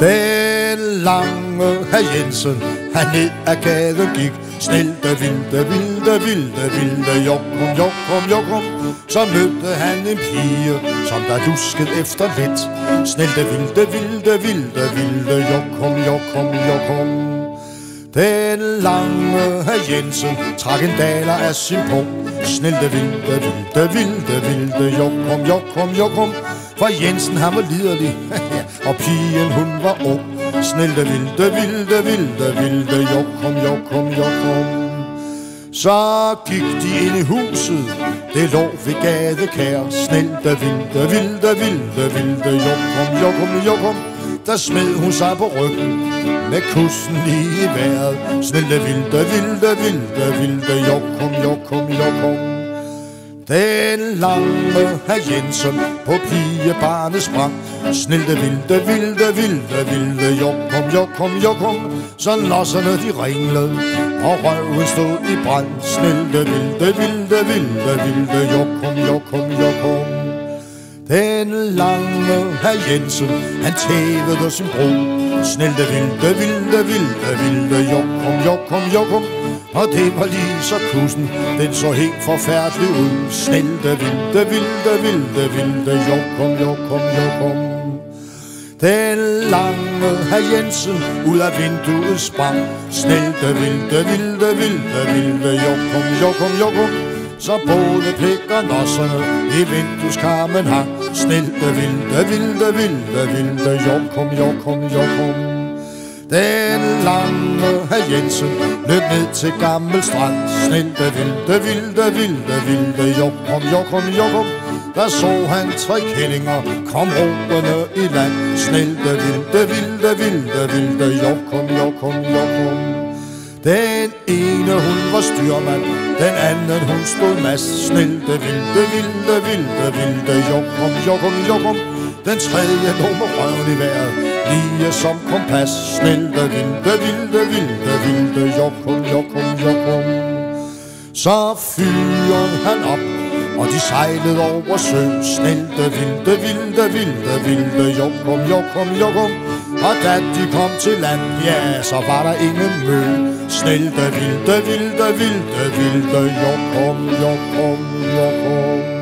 Den lange herr Jensen, han ned ad gaden gik. Snelte, vilde, vilde, vilde, vilde Jokum, jokum, jokum Så mødte han en pige Som der duskede efter lidt. Snelte, vilde, vilde, vilde, vilde Jokum, jokum, jokum Den lange herr Jensen Trak en daler af sin pung. Snelte, vilde, vilde, vilde, vilde Jokum, jokum, jokum For Jensen han var liderlig. Og pigen hun var ung. Snelte, vilde, vilde, vilde, vilde. Jokum, jokum, jokum Så gik de ind i huset. Det lå ved gadekær. Snelte, vilde, vilde, vilde, vilde. Jokum, jokum, jokum Der smed hun sig på ryggen Med kussen lige i vejret. Snelte, vilde, vilde, vilde, vilde. Jokum, jokum, jokum den lange herr Jensen på pigebarnet sprang Snilte, vilde, vilde, vilde, vilde Jokum, jokum, jokum Så losserne de ringlede Og røven stod i brand. Snilte, vilde, vilde, vilde, vilde Jokum, jokum, jokum Den lange herr Jensen Han tævede sin bro. Snilte, vilde, vilde, vilde, vilde Jokum, jokum, jokum og det var lige så kussen, den så helt forfærdelig ud. Snelte, vilde, vilde, vilde, vilde, jokum, jokum, jokum. Den lange herr Jensen ud af vinduet sprang. Snelte, vilde, vilde, vilde, vilde, jokum, jokum, jokum. Så både pik og nosserne i vindueskarmen hang. Snelte, vilde, vilde, vilde, vilde, jokum, jokum, jokum. Den lange herr Jensen løb ned til gammel strand Snelte, vilde, vilde, vilde, vilde Jokum, jokum, jokum Der så han tre kællinger Kom råbende i land Snelte, vilde, vilde, vilde, vilde Jokum, jokum, jokum Den ene hun var styrmand. Den anden hun stod mass. Snelte, vilde, vilde, vilde, vilde. Jokum, jokum, jokum Den tredje lå med røven i vejret. Lige som kompas. Snelte, vilde, vilde, vilde, vilde. Jokum, jokum, jokum Så fyrede han op og de sejlede over sø Snelte, vilde, vilde, vilde, vilde. Jokum, jokum, jokum og da de kom til land, ja, så var der ingen mø Snelte, vilde, vilde, vilde, vilde Jokum, jokum, jokum